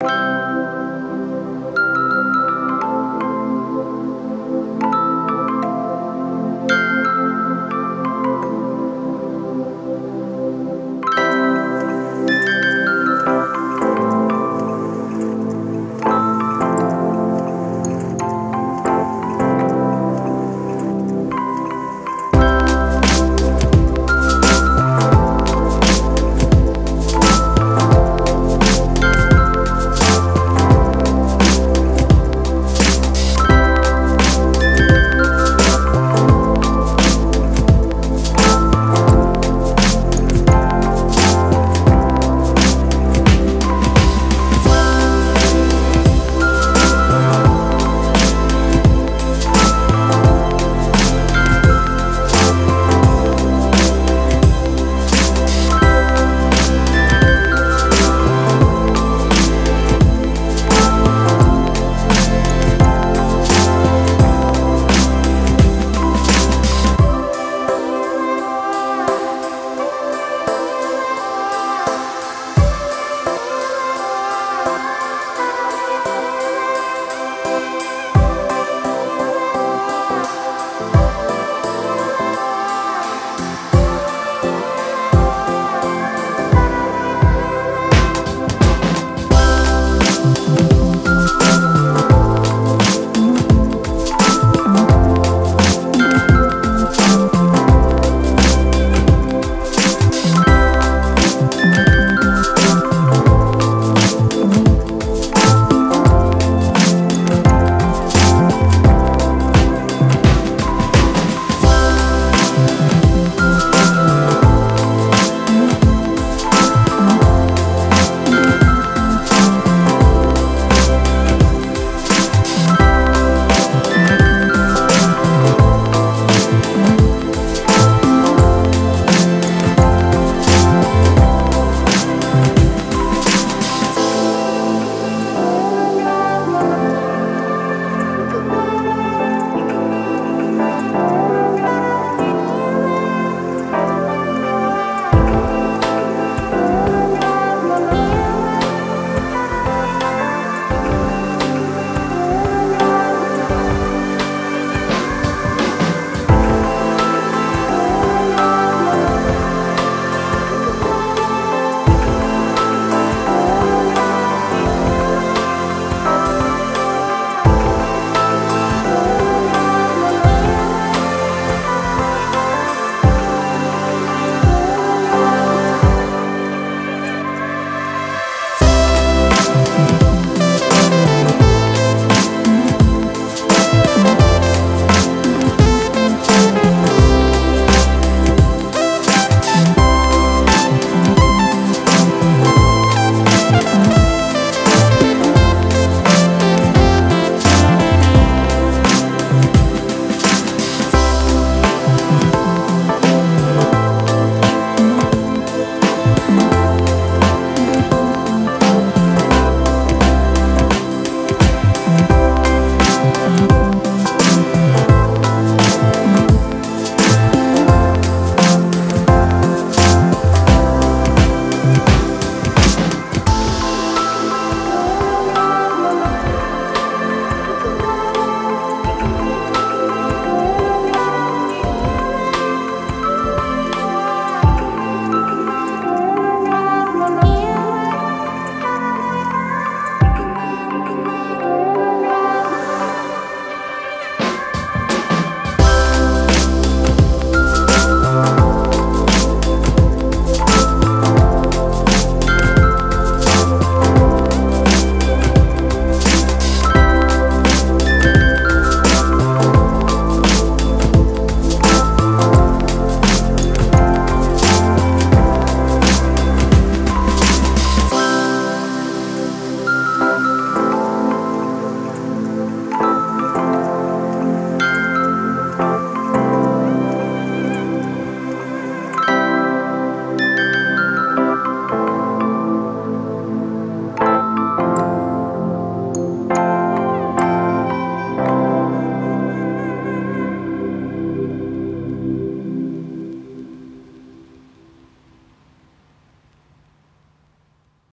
you